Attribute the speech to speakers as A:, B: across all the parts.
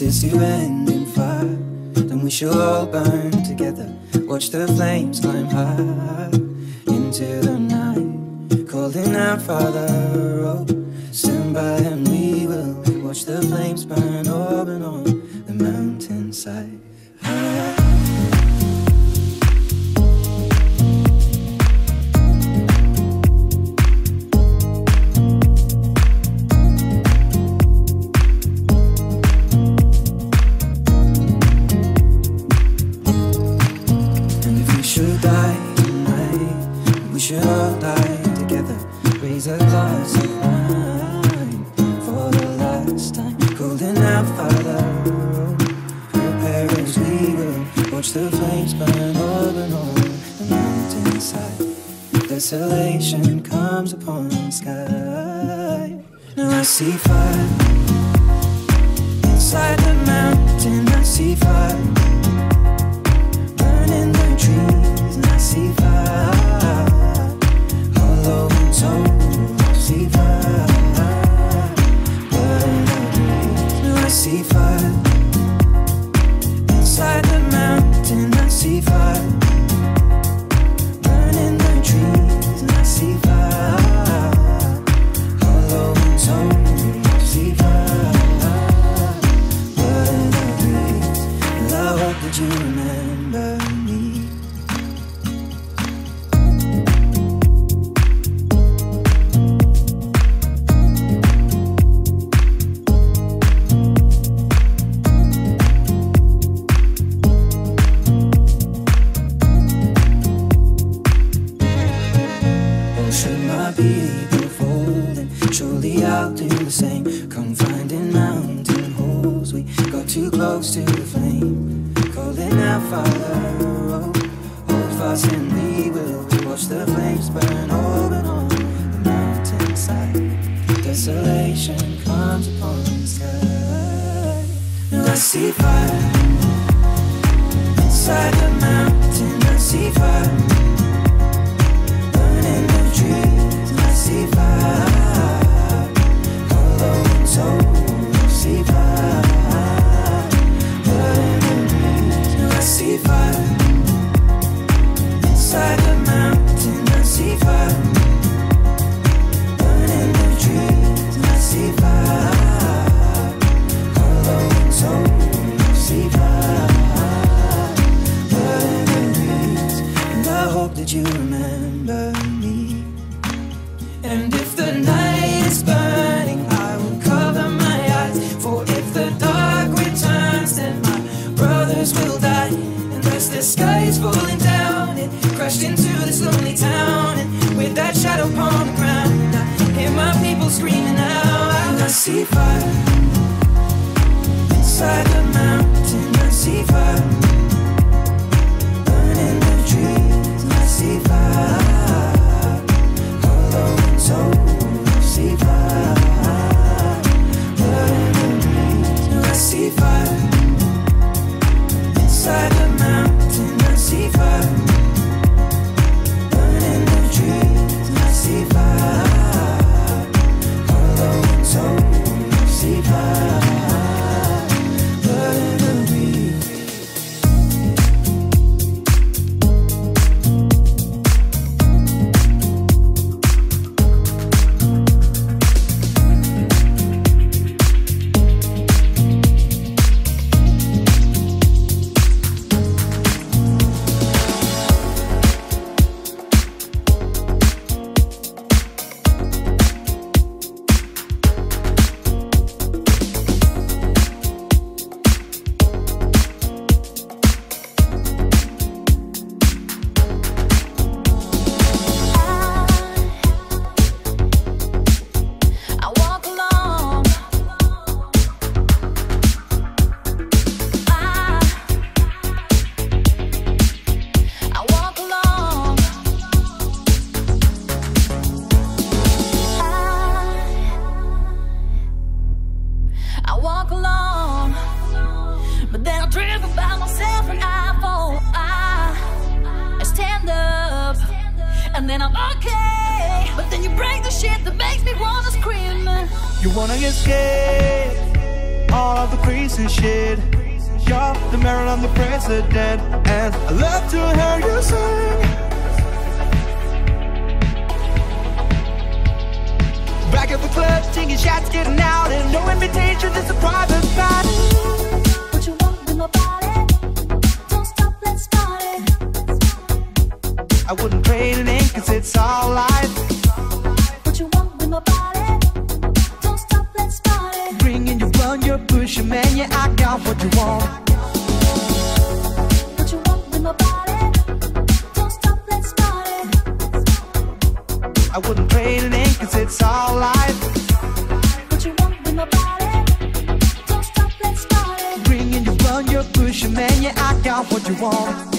A: this is to end in fire, then we shall all burn together. Watch the flames climb high into the night, calling out, Father, oh, stand by and we will watch the flames burn up and on the mountainside. A glass of wine for the last time. Golden out, Father. Prepare as we will. Watch the flames burn over and on the mountainside. Desolation comes upon the sky. Now I see fire inside the mountain. I see fire burning the trees and I see fire. Hollow and Desolation comes upon the sky. And I see fire inside the mountain. I see fire burning the trees. I see fire. Hollow and soul. I see fire. Burning the trees. I see fire. Inside the mountain. I see fire. Hear my people screaming out. And I see fire inside the mountain. I see fire burning the trees. I see fire.
B: You break the shit that makes me wanna scream.
C: You wanna escape all of the crazy shit. You're the mayor, I'm the president, and I love to hear you sing. Back at the club, taking shots, getting out, and no invitation, just a private party.
B: What you want with my body? Don't stop, let's party.
C: I wouldn't trade it in, cause it's all life. Man, yeah, I got what you want.
B: What you want with my body? Don't stop, let's party.
C: I wouldn't trade it in, cause it's all life.
B: What you want with my body? Don't stop, let's party.
C: Bring in your blunt, your push, your man, yeah, I got what you want.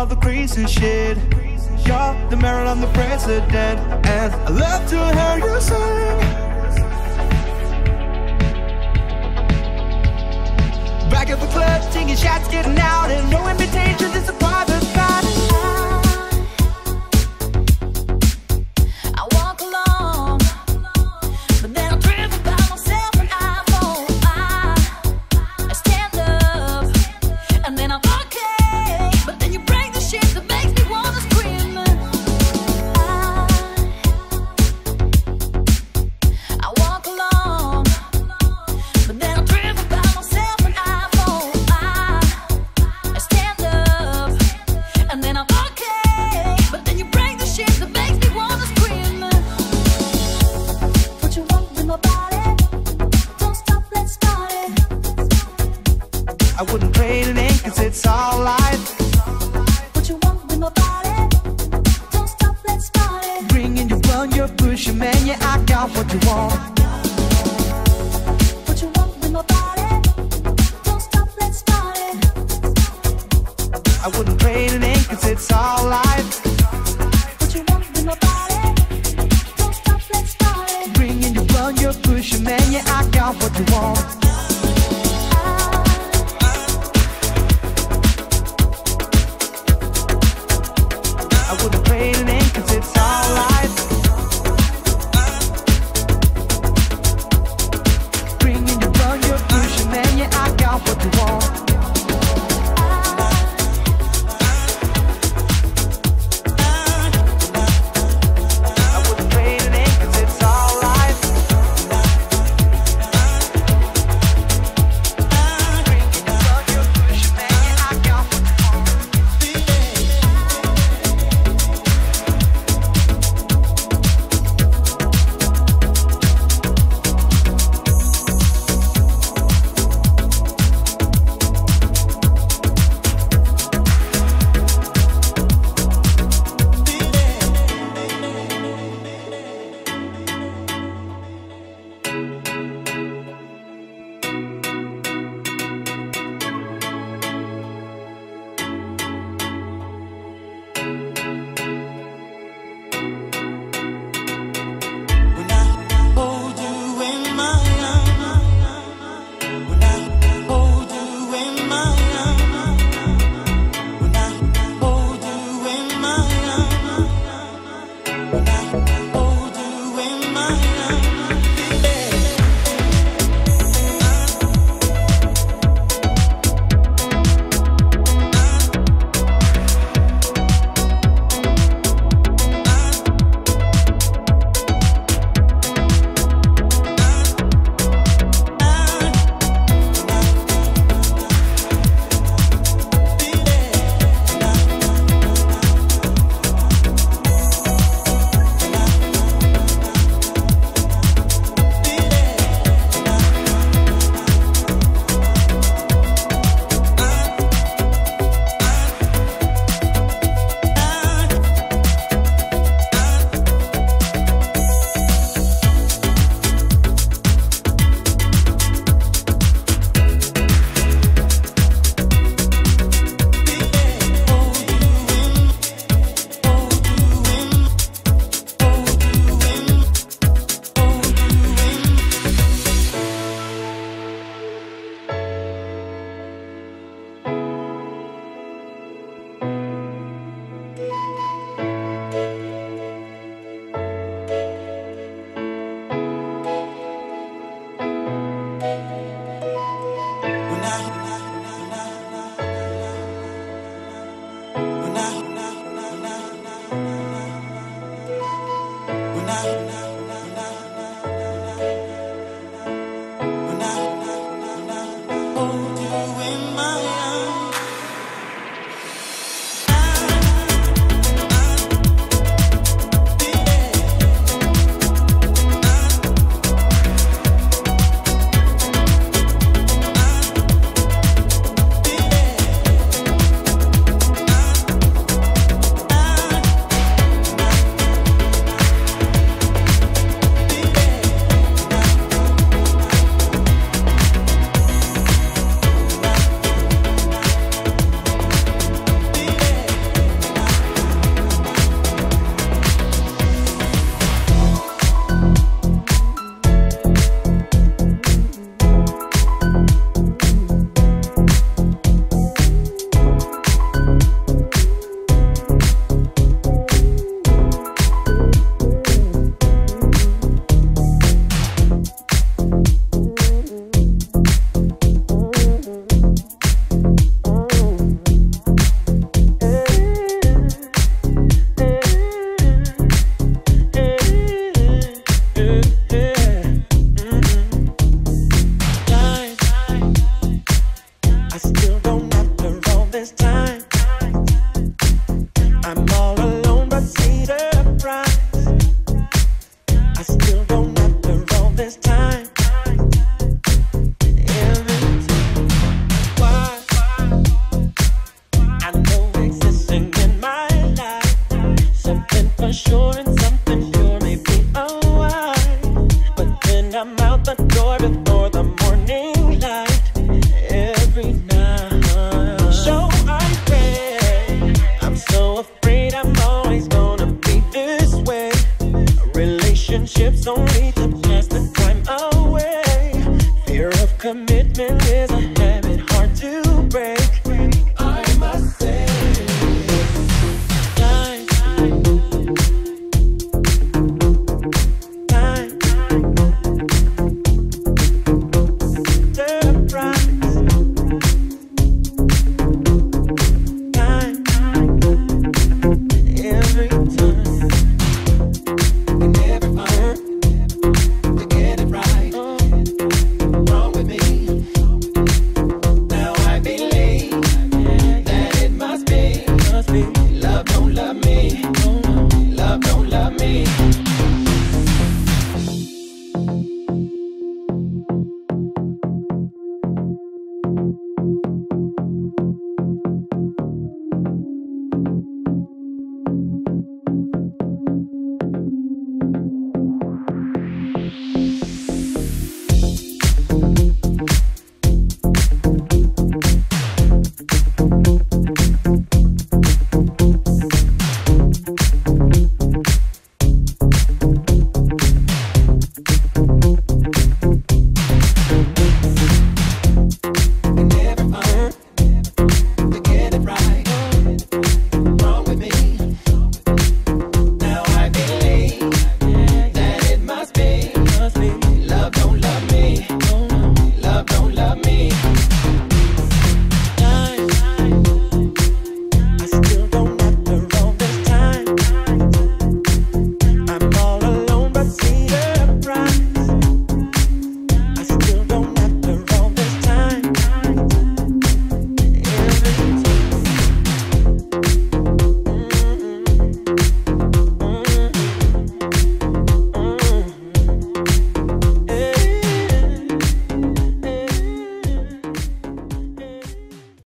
C: All the crazy shit. You're the mayor, I'm the president, and I love to hear you sing. Back at the club, taking shots, getting out, and no invitation,
B: I
C: wouldn't trade it in, cause it's all life.
B: What you want with my body? Don't stop, let's party.
C: Bring in your blunt, your push, your man, yeah, I got what you want.
B: What you want with my body? Don't stop, let's party.
C: I wouldn't trade it in, cause it's all life.